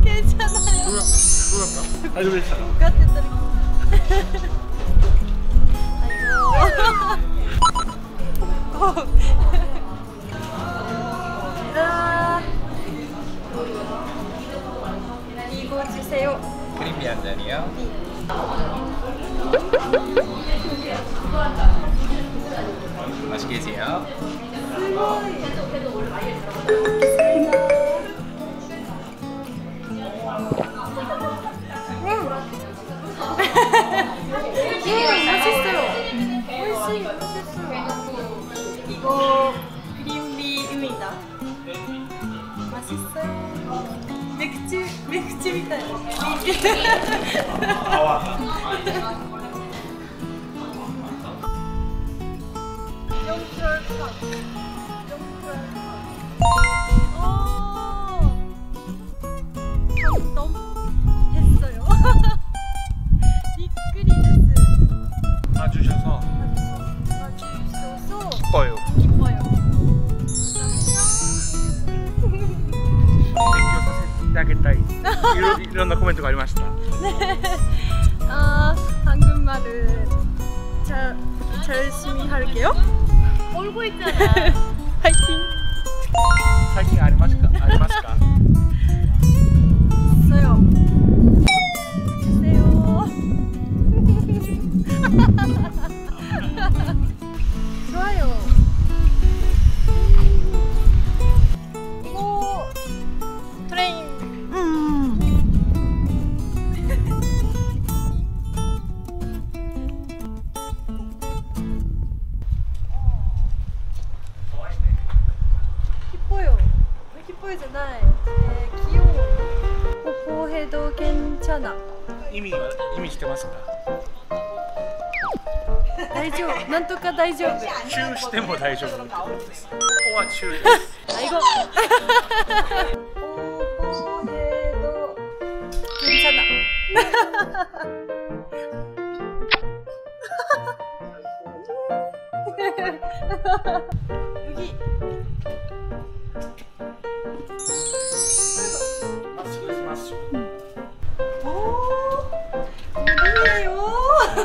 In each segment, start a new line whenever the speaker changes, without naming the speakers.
괜찮아요.
놀랄까? 아니 괜찮아. 똑같은
떨 아이고. 세요 맛있게 드세요.
ちみたい
4kg
てあげ
たい。いろいろコメントがありました。
ああ、ハングンマル、チ
ャチャルシ
よ。覚 え
最近ありますか？ありますか？
ぽいじゃない。えー、き用。ほほへどけんちゃな。
意味は、意味してますか。
大丈夫、なんとか大丈夫。
チュしても大丈夫。ここはチュです。最後。
ほほへど。けんちゃな。麦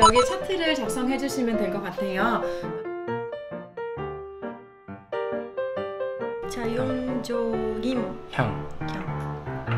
여기 차트를 작성해 주시면 될 것 같아요
자연조림
향,
향.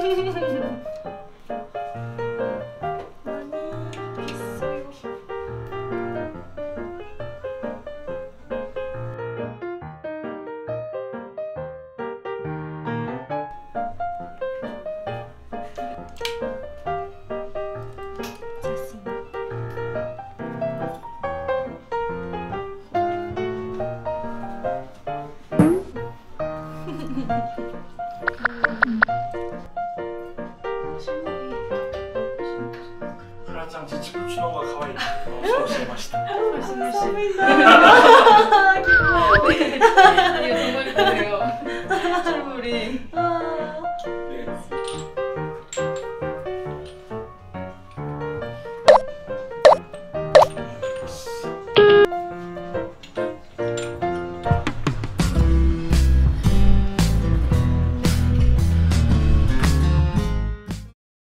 Ha
ha ha ha! さんたち、こっちの方が可愛い。そうしてました。
いな。